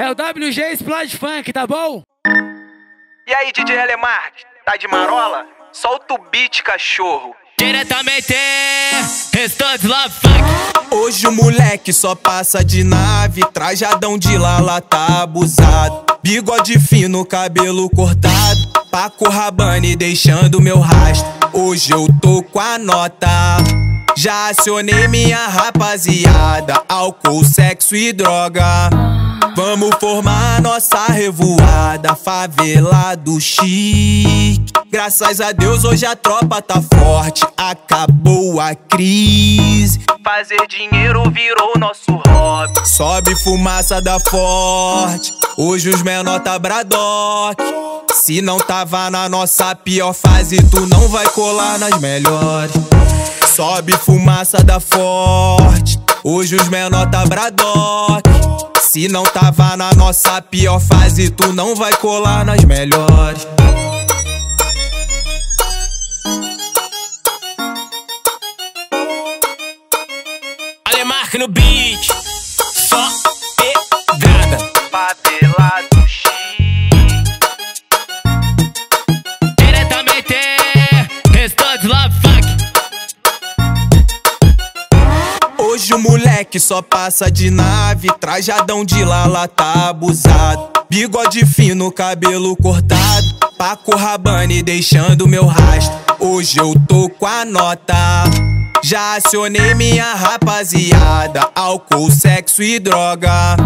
É o WG Splash Funk, tá bom? E aí, DJ Alemar, tá de marola? Solta o beat, cachorro. Diretamente, Restante Love Funk. Hoje o moleque só passa de nave, trajadão de lala tá abusado. Bigode fino, cabelo cortado, Paco Rabanne deixando meu rastro. Hoje eu tô com a nota. Já acionei minha rapaziada, álcool, sexo e droga. Vamos formar nossa revoada, favela do chique. Graças a Deus hoje a tropa tá forte, acabou a crise. Fazer dinheiro virou nosso hobby. Sobe fumaça da forte, hoje os menor tá bradock. Se não tava na nossa pior fase, tu não vai colar nas melhores. Sobe fumaça da forte, hoje os menor tá bradock. Se não tava na nossa pior fase, tu não vai colar nas melhores. Alemarque no beat. Hoje o moleque só passa de nave, trajadão de lala tá abusado. Bigode fino, cabelo cortado, Paco Rabanne deixando meu rastro. Hoje eu tô com a nota. Já acionei minha rapaziada, álcool, sexo e droga.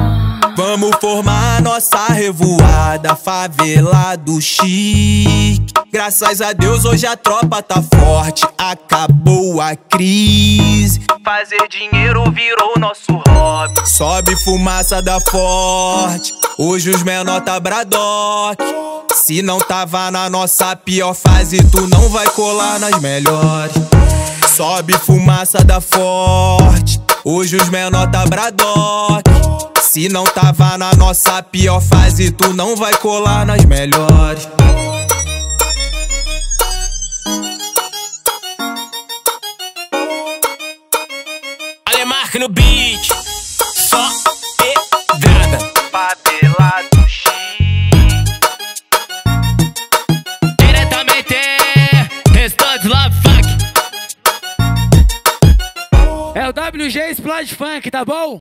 Vamos formar nossa revoada, favela do chique. Graças a Deus hoje a tropa tá forte, acabou a crise. Fazer dinheiro virou nosso hobby. Sobe fumaça da forte, hoje os menor tá. Se não tava na nossa pior fase, tu não vai colar nas melhores. Sobe fumaça da forte, hoje os menor tá. Se não tava na nossa pior fase, tu não vai colar nas melhores. Alemarque no beat. Só Love Funk. É o WG Splash Funk, tá bom?